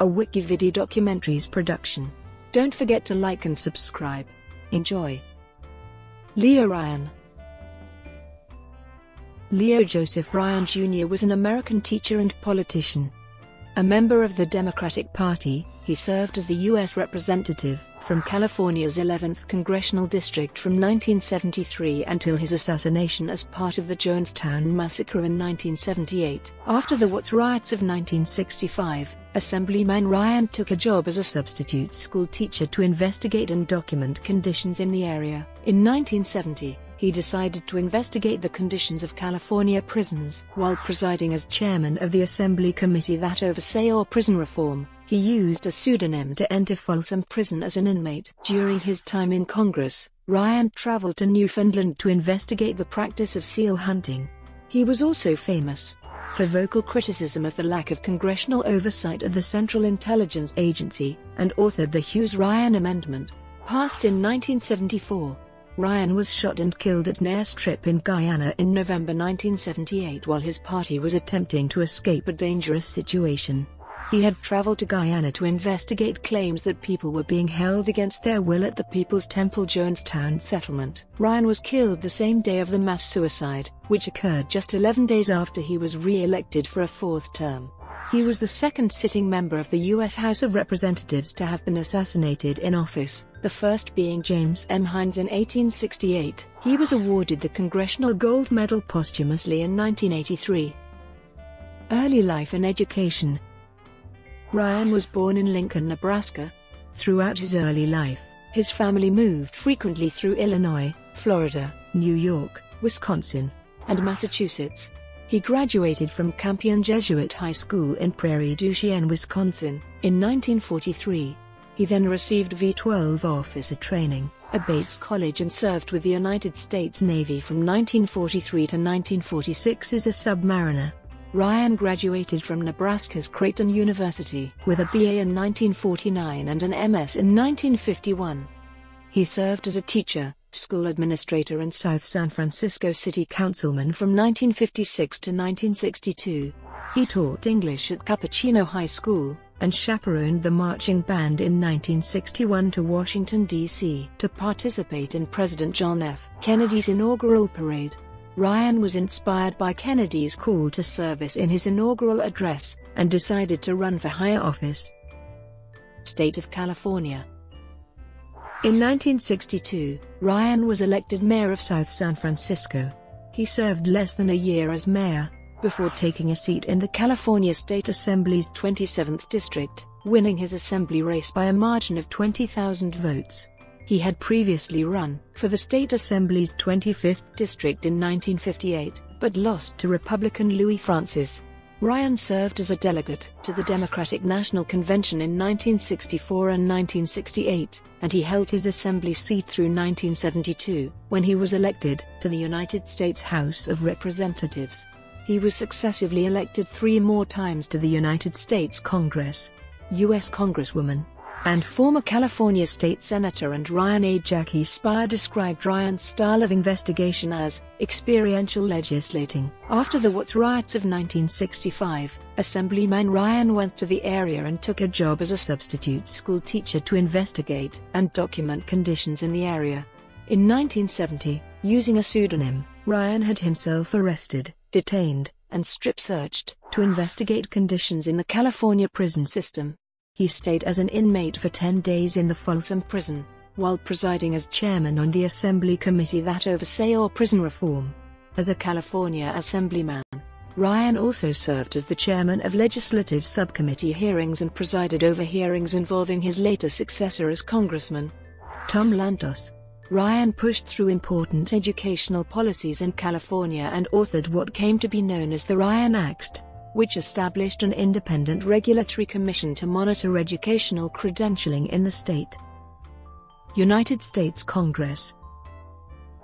a Wikividi documentaries production. Don't forget to like and subscribe. Enjoy. Leo Ryan Leo Joseph Ryan Jr. was an American teacher and politician. A member of the Democratic Party, he served as the U.S. Representative from California's 11th Congressional District from 1973 until his assassination as part of the Jonestown Massacre in 1978. After the Watts riots of 1965, Assemblyman Ryan took a job as a substitute school teacher to investigate and document conditions in the area. In 1970, he decided to investigate the conditions of California prisons. While presiding as chairman of the Assembly Committee that oversaw prison reform, he used a pseudonym to enter Folsom Prison as an inmate. During his time in Congress, Ryan traveled to Newfoundland to investigate the practice of seal hunting. He was also famous for vocal criticism of the lack of congressional oversight of the Central Intelligence Agency, and authored the Hughes-Ryan Amendment, passed in 1974. Ryan was shot and killed at an airstrip in Guyana in November 1978 while his party was attempting to escape a dangerous situation. He had traveled to Guyana to investigate claims that people were being held against their will at the People's Temple Jonestown settlement. Ryan was killed the same day of the mass suicide, which occurred just 11 days after he was re-elected for a fourth term. He was the second sitting member of the U.S. House of Representatives to have been assassinated in office, the first being James M. Hinds in 1868. He was awarded the Congressional Gold Medal posthumously in 1983. Early life and education Ryan was born in Lincoln, Nebraska. Throughout his early life, his family moved frequently through Illinois, Florida, New York, Wisconsin, and Massachusetts. He graduated from Campion Jesuit High School in Prairie du Chien, Wisconsin, in 1943. He then received V-12 officer training at Bates College and served with the United States Navy from 1943 to 1946 as a submariner. Ryan graduated from Nebraska's Creighton University with a BA in 1949 and an MS in 1951. He served as a teacher, school administrator and South San Francisco City Councilman from 1956 to 1962. He taught English at Capuchino High School and chaperoned the marching band in 1961 to Washington, D.C. to participate in President John F. Kennedy's inaugural parade. Ryan was inspired by Kennedy's call to service in his inaugural address, and decided to run for higher office. State of California In 1962, Ryan was elected mayor of South San Francisco. He served less than a year as mayor, before taking a seat in the California State Assembly's 27th district, winning his assembly race by a margin of 20,000 votes. He had previously run for the State Assembly's 25th district in 1958, but lost to Republican Louis Francis. Ryan served as a delegate to the Democratic National Convention in 1964 and 1968, and he held his assembly seat through 1972, when he was elected to the United States House of Representatives. He was successively elected three more times to the United States Congress. U.S. Congresswoman and former California state senator and Ryan A. Jackie Speier described Ryan's style of investigation as experiential legislating. After the Watts riots of 1965, Assemblyman Ryan went to the area and took a job as a substitute school teacher to investigate and document conditions in the area. In 1970, using a pseudonym, Ryan had himself arrested, detained, and strip searched to investigate conditions in the California prison system. He stayed as an inmate for 10 days in the Folsom prison, while presiding as chairman on the Assembly Committee that oversaw prison reform. As a California Assemblyman, Ryan also served as the chairman of legislative subcommittee hearings and presided over hearings involving his later successor as Congressman, Tom Lantos. Ryan pushed through important educational policies in California and authored what came to be known as the Ryan Act which established an independent regulatory commission to monitor educational credentialing in the state. United States Congress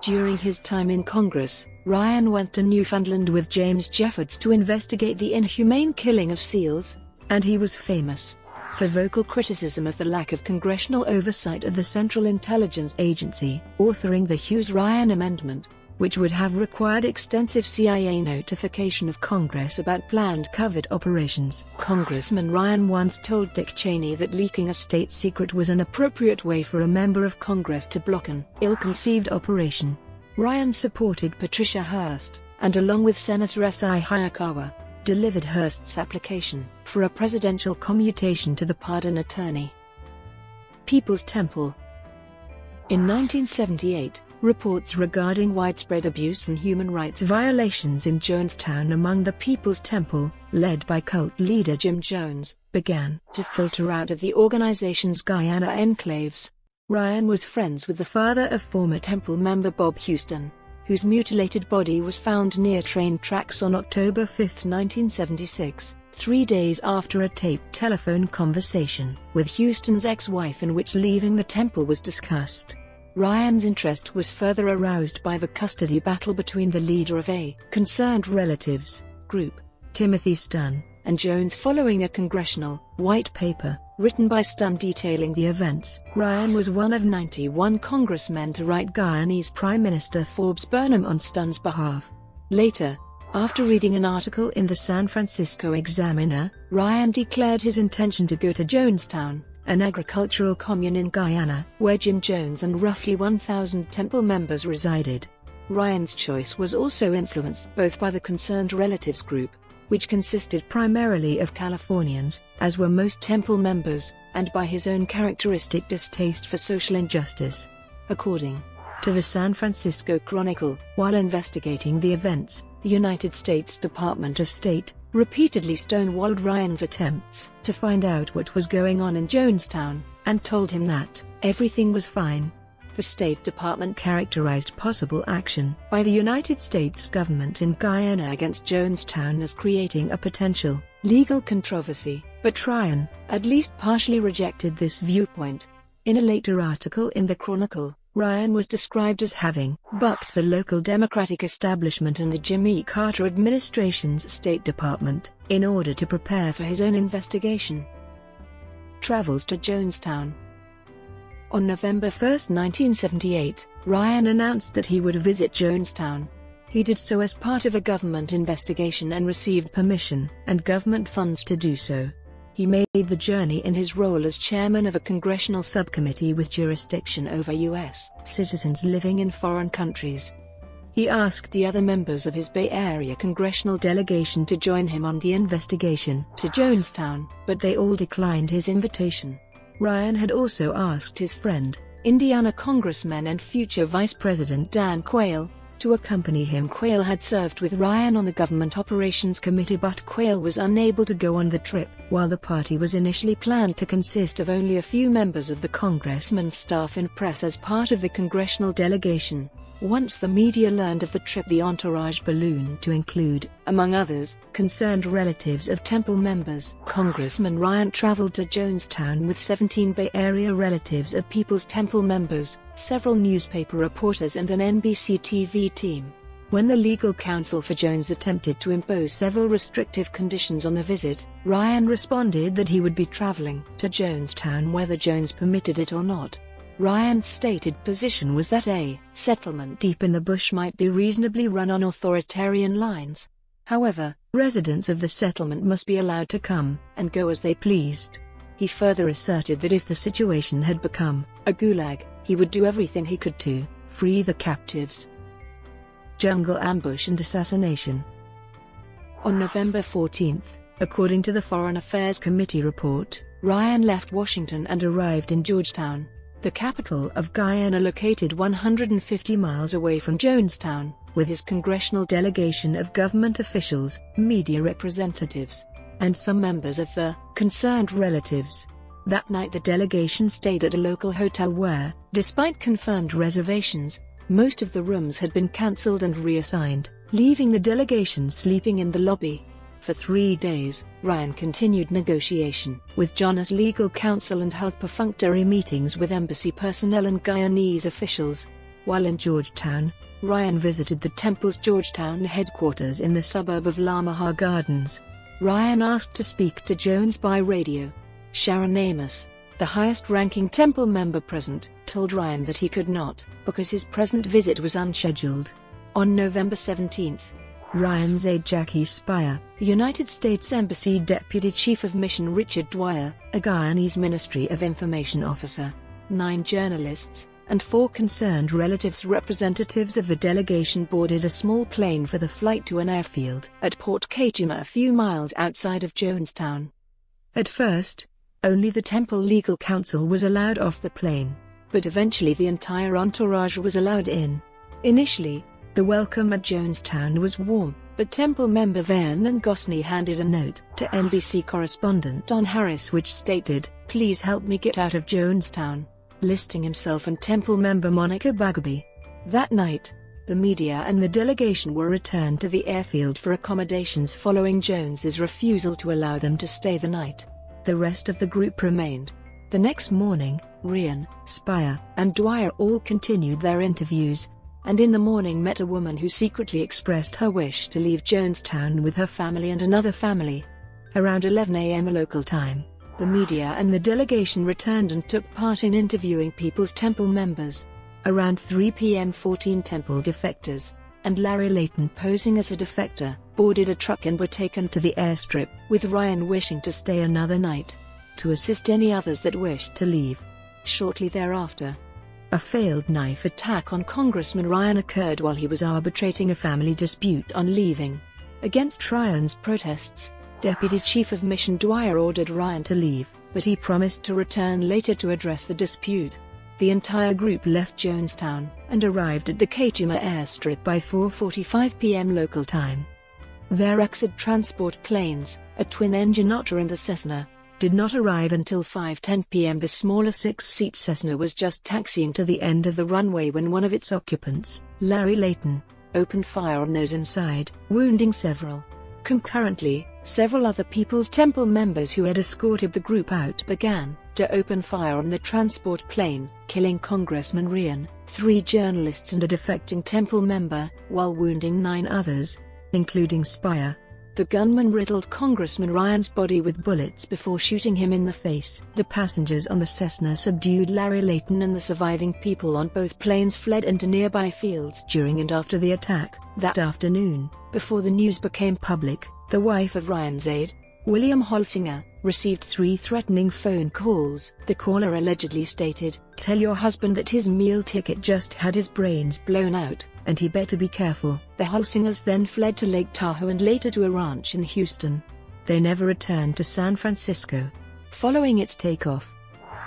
During his time in Congress, Ryan went to Newfoundland with James Jeffords to investigate the inhumane killing of seals, and he was famous for vocal criticism of the lack of congressional oversight of the Central Intelligence Agency, authoring the Hughes-Ryan Amendment, which would have required extensive CIA notification of Congress about planned covert operations. Congressman Ryan once told Dick Cheney that leaking a state secret was an appropriate way for a member of Congress to block an ill-conceived operation. Ryan supported Patricia Hearst, and along with Senator S.I. Hayakawa, delivered Hearst's application for a presidential commutation to the pardon attorney. People's Temple In 1978, reports regarding widespread abuse and human rights violations in Jonestown among the People's Temple, led by cult leader Jim Jones, began to filter out of the organization's Guyana enclaves. Ryan was friends with the father of former Temple member Bob Houston, whose mutilated body was found near train tracks on October 5, 1976, three days after a taped telephone conversation with Houston's ex-wife in which leaving the temple was discussed. Ryan's interest was further aroused by the custody battle between the leader of a concerned relatives group, Timothy Stoen, and Jones following a congressional white paper written by Stoen detailing the events. Ryan was one of 91 congressmen to write Guyanese Prime Minister Forbes Burnham on Stoen's behalf. Later, after reading an article in the San Francisco Examiner, Ryan declared his intention to go to Jonestown, an agricultural commune in Guyana, where Jim Jones and roughly 1,000 Temple members resided. Ryan's choice was also influenced both by the Concerned Relatives group, which consisted primarily of Californians, as were most Temple members, and by his own characteristic distaste for social injustice. According to the San Francisco Chronicle, while investigating the events, the United States Department of State repeatedly stonewalled Ryan's attempts to find out what was going on in Jonestown, and told him that everything was fine, the State Department characterized possible action by the United States government in Guyana against Jonestown as creating a potential legal controversy, but Ryan at least partially rejected this viewpoint. In a later article in the Chronicle, Ryan was described as having bucked the local Democratic establishment and the Jimmy Carter administration's State Department in order to prepare for his own investigation. Travels to Jonestown on November 1, 1978, Ryan announced that he would visit Jonestown. He did so as part of a government investigation and received permission and government funds to do so. He made the journey in his role as chairman of a congressional subcommittee with jurisdiction over U.S. citizens living in foreign countries. He asked the other members of his Bay Area congressional delegation to join him on the investigation to Jonestown, but they all declined his invitation. Ryan had also asked his friend, Indiana Congressman and future Vice President Dan Quayle, to accompany him. Quayle had served with Ryan on the Government Operations Committee but Quayle was unable to go on the trip. While the party was initially planned to consist of only a few members of the congressman's staff and press as part of the congressional delegation, once the media learned of the trip the entourage ballooned to include, among others, concerned relatives of Temple members. Congressman Ryan traveled to Jonestown with 17 Bay Area relatives of People's Temple members, several newspaper reporters and an NBC TV team. When the legal counsel for Jones attempted to impose several restrictive conditions on the visit, Ryan responded that he would be traveling to Jonestown whether Jones permitted it or not. Ryan's stated position was that a settlement deep in the bush might be reasonably run on authoritarian lines. However, residents of the settlement must be allowed to come and go as they pleased. He further asserted that if the situation had become a gulag, he would do everything he could to free the captives. Jungle ambush and assassination. On November 14, according to the Foreign Affairs Committee report, Ryan left Washington and arrived in Georgetown, the capital of Guyana located 150 miles away from Jonestown, with his congressional delegation of government officials, media representatives, and some members of the concerned relatives. That night the delegation stayed at a local hotel where, despite confirmed reservations, most of the rooms had been cancelled and reassigned, leaving the delegation sleeping in the lobby. For three days, Ryan continued negotiation with John as legal counsel and held perfunctory meetings with embassy personnel and Guyanese officials. While in Georgetown, Ryan visited the temple's Georgetown headquarters in the suburb of Lamaha Gardens. Ryan asked to speak to Jones by radio. Sharon Amos, the highest-ranking temple member present, told Ryan that he could not, because his present visit was unscheduled. On November 17, Jackie Speier, the United States Embassy Deputy Chief of Mission Richard Dwyer, a Guyanese Ministry of Information officer, nine journalists, and four concerned relatives representatives of the delegation boarded a small plane for the flight to an airfield at Port Kaituma a few miles outside of Jonestown. At first, only the temple legal counsel was allowed off the plane, but eventually the entire entourage was allowed in. Initially, the welcome at Jonestown was warm, but Temple member Vernon Gosney handed a note to NBC correspondent Don Harris which stated, Please help me get out of Jonestown, listing himself and Temple member Monica Bagby. That night, the media and the delegation were returned to the airfield for accommodations following Jones's refusal to allow them to stay the night. The rest of the group remained. The next morning, Ryan, Speier, and Dwyer all continued their interviews, and in the morning met a woman who secretly expressed her wish to leave Jonestown with her family and another family. Around 11 a.m. local time, the media and the delegation returned and took part in interviewing People's Temple members. Around 3 p.m. 14 Temple defectors, and Larry Layton posing as a defector, boarded a truck and were taken to the airstrip, with Ryan wishing to stay another night, to assist any others that wished to leave. Shortly thereafter, a failed knife attack on Congressman Ryan occurred while he was arbitrating a family dispute on leaving. Against Ryan's protests, Deputy Chief of Mission Dwyer ordered Ryan to leave, but he promised to return later to address the dispute. The entire group left Jonestown and arrived at the Kaituma airstrip by 4.45 p.m. local time. Their exit transport planes, a twin-engine Otter and a Cessna, did not arrive until 5.10 p.m. The smaller six-seat Cessna was just taxiing to the end of the runway when one of its occupants, Larry Layton, opened fire on those inside, wounding several. Concurrently, several other People's Temple members who had escorted the group out began to open fire on the transport plane, killing Congressman Ryan, three journalists and a defecting Temple member, while wounding nine others, including Speier, the gunman riddled Congressman Ryan's body with bullets before shooting him in the face. The passengers on the Cessna subdued Larry Layton and the surviving people on both planes fled into nearby fields during and after the attack. That afternoon, before the news became public, the wife of Ryan's aide, William Holsinger, received three threatening phone calls. The caller allegedly stated, Tell your husband that his meal ticket just had his brains blown out and he better be careful. The Holsingers then fled to Lake Tahoe and later to a ranch in Houston. They never returned to San Francisco. Following its takeoff,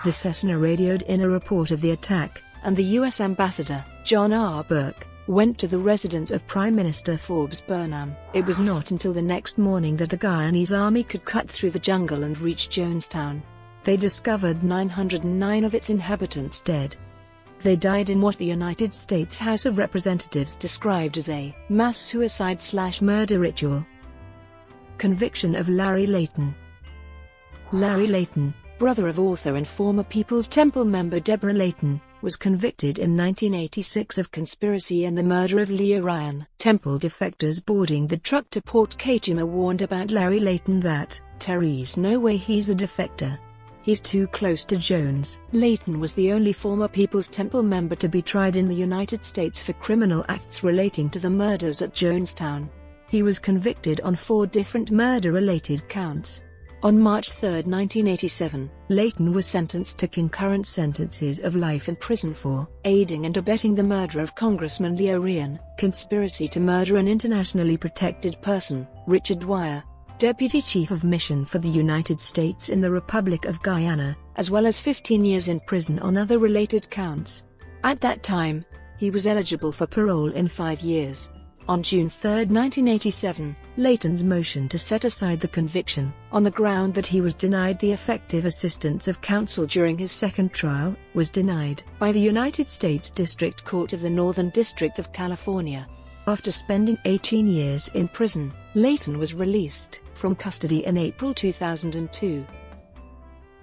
the Cessna radioed in a report of the attack, and the U.S. Ambassador, John R. Burke, went to the residence of Prime Minister Forbes Burnham. It was not until the next morning that the Guyanese army could cut through the jungle and reach Jonestown. They discovered 909 of its inhabitants dead, they died in what the United States House of Representatives described as a mass suicide slash murder ritual. Conviction of Larry Layton Larry Layton, brother of author and former People's Temple member Deborah Layton, was convicted in 1986 of conspiracy and the murder of Leo Ryan. Temple defectors boarding the truck to Port Kaituma warned about Larry Layton that, Therese no way he's a defector. He's too close to Jones. Layton was the only former People's Temple member to be tried in the United States for criminal acts relating to the murders at Jonestown. He was convicted on four different murder-related counts. On March 3, 1987, Layton was sentenced to concurrent sentences of life in prison for aiding and abetting the murder of Congressman Leo Ryan, conspiracy to murder an internationally protected person, Richard Dwyer, Deputy Chief of Mission for the United States in the Republic of Guyana, as well as 15 years in prison on other related counts. At that time, he was eligible for parole in five years. On June 3, 1987, Layton's motion to set aside the conviction, on the ground that he was denied the effective assistance of counsel during his second trial, was denied by the United States District Court of the Northern District of California. After spending 18 years in prison, Layton was released from custody in April 2002.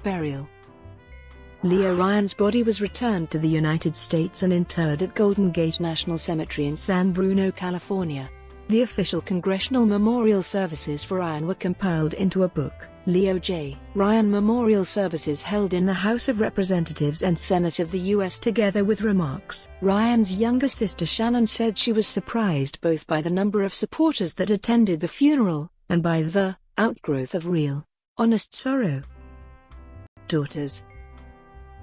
Burial Leo Ryan's body was returned to the United States and interred at Golden Gate National Cemetery in San Bruno, California. The official congressional memorial services for Ryan were compiled into a book, Leo J. Ryan memorial services held in the House of Representatives and Senate of the U.S. together with remarks. Ryan's younger sister Shannon said she was surprised both by the number of supporters that attended the funeral, and by the outgrowth of real, honest sorrow. Daughters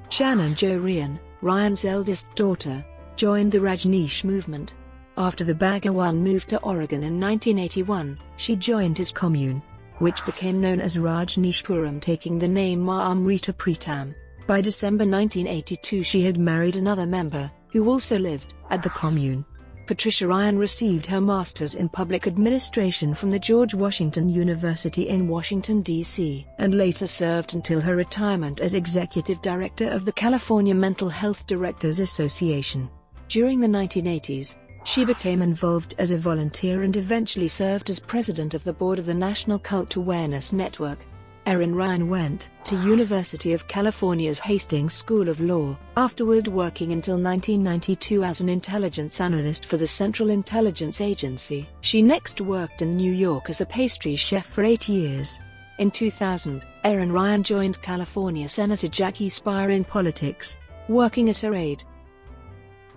Shannon Jo Ryan, Ryan's eldest daughter, joined the Rajneesh movement. After the Bhagwan moved to Oregon in 1981, she joined his commune which became known as Rajneeshpuram taking the name Ma Amrita Pritam. By December 1982 she had married another member, who also lived at the commune. Patricia Ryan received her master's in public administration from the George Washington University in Washington, D.C., and later served until her retirement as executive director of the California Mental Health Directors Association. During the 1980s, she became involved as a volunteer and eventually served as president of the board of the National Cult Awareness Network. Erin Ryan went to University of California's Hastings School of Law, afterward working until 1992 as an intelligence analyst for the Central Intelligence Agency. She next worked in New York as a pastry chef for eight years. In 2000, Erin Ryan joined California Senator Jackie Speier in politics, working as her aide.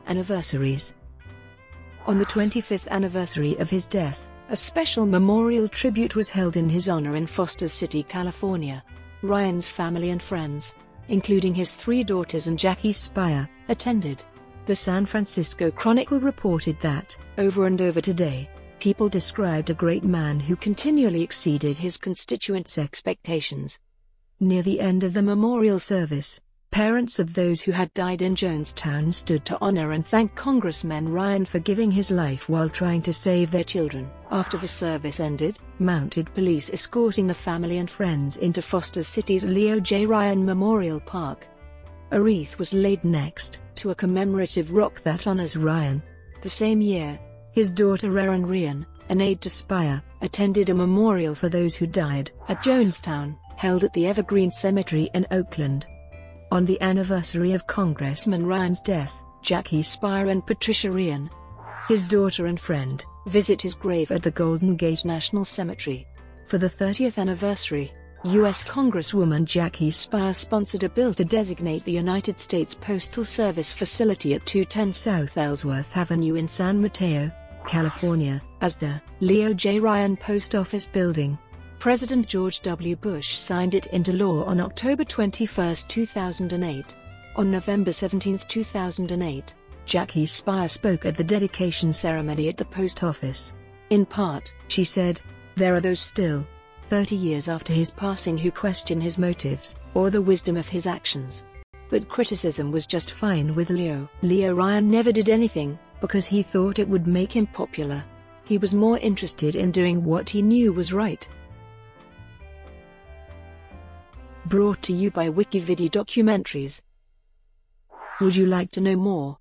Anniversaries on the 25th anniversary of his death, a special memorial tribute was held in his honor in Foster City, California. Ryan's family and friends, including his three daughters and Jackie Speier, attended. The San Francisco Chronicle reported that, over and over today, people described a great man who continually exceeded his constituents' expectations. Near the end of the memorial service, Parents of those who had died in Jonestown stood to honor and thank Congressman Ryan for giving his life while trying to save their children. After the service ended, mounted police escorting the family and friends into Foster City's Leo J. Ryan Memorial Park. A wreath was laid next to a commemorative rock that honors Ryan. The same year, his daughter Erin Ryan, an aide to Speier, attended a memorial for those who died at Jonestown, held at the Evergreen Cemetery in Oakland. On the anniversary of Congressman Ryan's death, Jackie Speier and Patricia Ryan, his daughter and friend, visit his grave at the Golden Gate National Cemetery. For the 30th anniversary, U.S. Congresswoman Jackie Speier sponsored a bill to designate the United States Postal Service facility at 210 South Ellsworth Avenue in San Mateo, California, as the Leo J. Ryan Post Office Building. President George W. Bush signed it into law on October 21, 2008. On November 17, 2008, Jackie Speier spoke at the dedication ceremony at the post office. In part, she said, There are those still, 30 years after his passing who question his motives, or the wisdom of his actions. But criticism was just fine with Leo. Leo Ryan never did anything, because he thought it would make him popular. He was more interested in doing what he knew was right. Brought to you by Wikividi Documentaries. Would you like to know more?